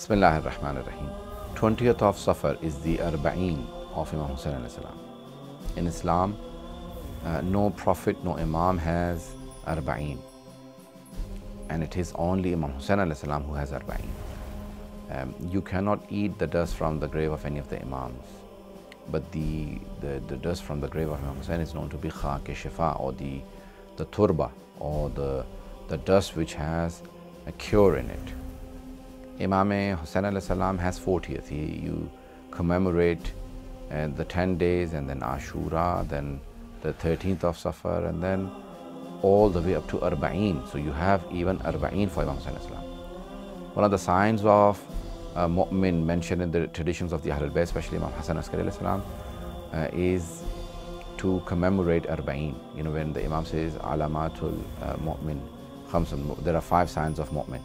Bismillah ar-Rahman ar-Rahim. 20th of Safar is the Arba'een of Imam Hussain salam. In Islam, uh, no Prophet, no Imam has Arba'een. And it is only Imam Hussain salam who has Arba'een. Um, you cannot eat the dust from the grave of any of the Imams. But the, the, the dust from the grave of Imam Hussain is known to be khak shifa or the, the turba or the, the dust which has a cure in it. Imam Hussain salam has 40th. He, you commemorate uh, the 10 days and then Ashura, then the 13th of Safar, and then all the way up to Arba'een. So you have even Arba'een for Imam Hussain salam. One of the signs of uh, mu'min mentioned in the traditions of the Ahlul Bayt, especially Imam Hassan Askari salam, uh, is to commemorate Arba'een. You know, when the Imam says, Alamatul uh, mu'min, there are five signs of mu'min.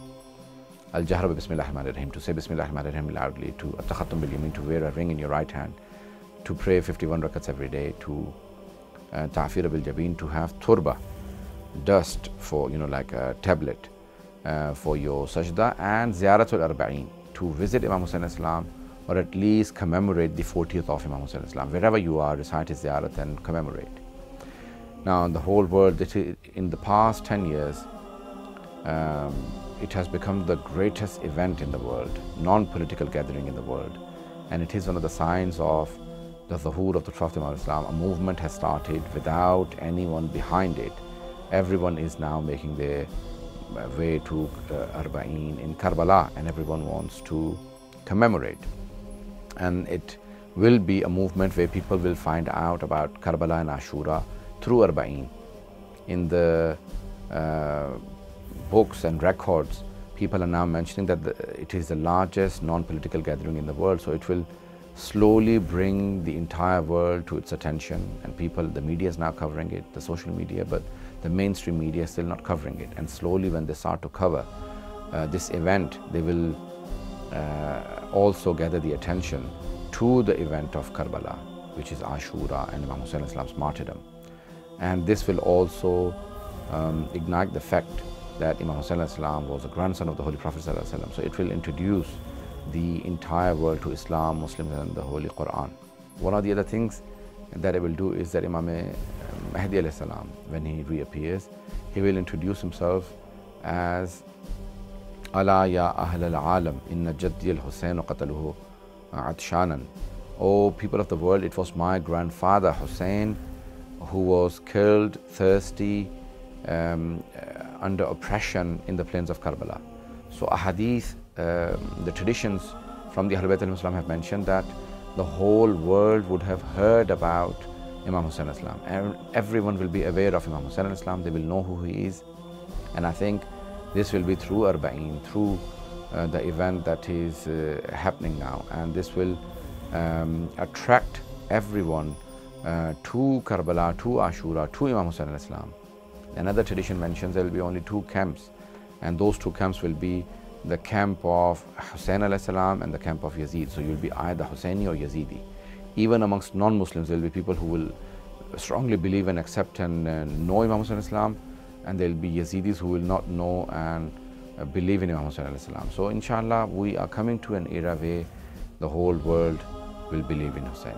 Al-Jahr Bismillah rahim to say Bismillah rahim loudly, to Takhattum bil to wear a ring in your right hand, to pray 51 rakats every day, to uh, Ta'fir bil Jabin, to have turba, dust for, you know, like a tablet uh, for your sajda, and Ziyaratul Arba'in, to visit Imam Hussain Islam or at least commemorate the 40th of Imam Hussain Islam. Wherever you are, recite his ziyarat and commemorate. Now, in the whole world, in the past 10 years, um, it has become the greatest event in the world, non-political gathering in the world. And it is one of the signs of the Zuhur of the Prophet of Islam. A movement has started without anyone behind it. Everyone is now making their way to uh, Arba'in in Karbala and everyone wants to commemorate. And it will be a movement where people will find out about Karbala and Ashura through Arba'in. In the uh, books and records, people are now mentioning that the, it is the largest non-political gathering in the world. So it will slowly bring the entire world to its attention and people, the media is now covering it, the social media, but the mainstream media is still not covering it. And slowly when they start to cover uh, this event, they will uh, also gather the attention to the event of Karbala, which is Ashura and Imam Hussain Islam's martyrdom. And this will also um, ignite the fact that Imam Hussain was a grandson of the Holy Prophet So it will introduce the entire world to Islam, Muslims and the Holy Quran. One of the other things that I will do is that Imam Mahdi when he reappears, he will introduce himself as Ala ya Ahl al-Alam, inna Jaddi al-Hussein qataluhu atshanan. O people of the world, it was my grandfather Hussein who was killed thirsty um, under oppression in the plains of Karbala. So ahadith, uh, the traditions from the Ahlul Bayt al-Islam have mentioned that the whole world would have heard about Imam Hussain Islam. And everyone will be aware of Imam Hussain Islam, they will know who he is. And I think this will be through Arba'in, through uh, the event that is uh, happening now. And this will um, attract everyone uh, to Karbala, to Ashura, to Imam Hussain Islam. Another tradition mentions there will be only two camps, and those two camps will be the camp of Hussein salam and the camp of Yazid. So you'll be either Husseini or Yazidi. Even amongst non-Muslims, there will be people who will strongly believe and accept and uh, know Imam Hussein Islam, and there will be Yazidis who will not know and uh, believe in Imam Hussein Islam. So inshallah, we are coming to an era where the whole world will believe in Hussein.